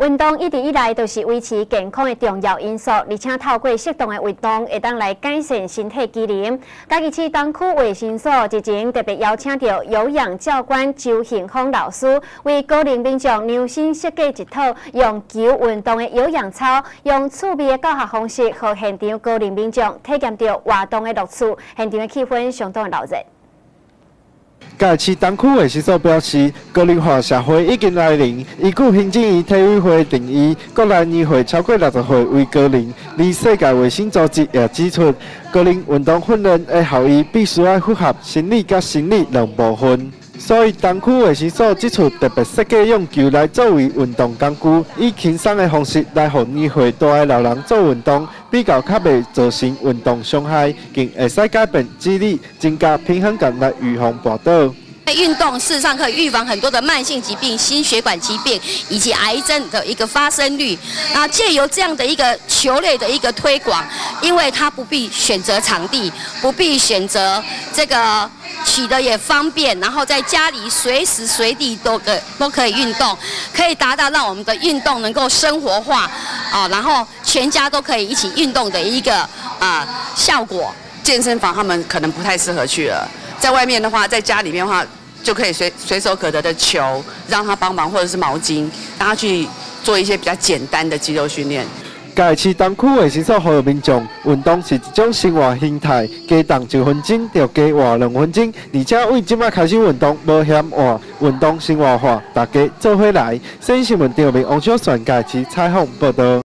运动一直以来都是维持健康的重要因素，而且透过适当的运动，会当来改善身体机能。嘉义市东区卫生所日前特别邀请到有氧教官周庆峰老师，为高龄民众量身设计一套用球运动的有氧操，用趣味的教学方式，和现场高龄民众体验到活动的乐趣。现场的气氛相当热热。嘉该市东区卫生所表示，高龄化社会已经来临。依据行政院体育会定义，国内年岁超过六十岁为高龄。而世界卫生组织也指出，高龄运动训练的效益必须要符合生理甲心理两部分。所以，东区卫生所这次特别设计用球来作为运动工具，以轻松的方式来让年岁大的老人做运动，比较较袂造成运动伤害，更会使改变肌力，增加平衡感来预防跌倒。运动事实上可以预防很多的慢性疾病、心血管疾病以及癌症的一个发生率。那借由这样的一个球类的一个推广，因为它不必选择场地，不必选择这个。取得也方便，然后在家里随时随地都可都可以运动，可以达到让我们的运动能够生活化，啊，然后全家都可以一起运动的一个啊效果。健身房他们可能不太适合去了，在外面的话，在家里面的话就可以随随手可得的球，让他帮忙或者是毛巾，让他去做一些比较简单的肌肉训练。嘉义市东区卫生所呼吁民众，运动是一种生活形态，加动一分钟就加活两分钟，而且为即马开始运动，无嫌活，运动生活化，大家做伙来。新新闻调明王小传，嘉义市采访报道。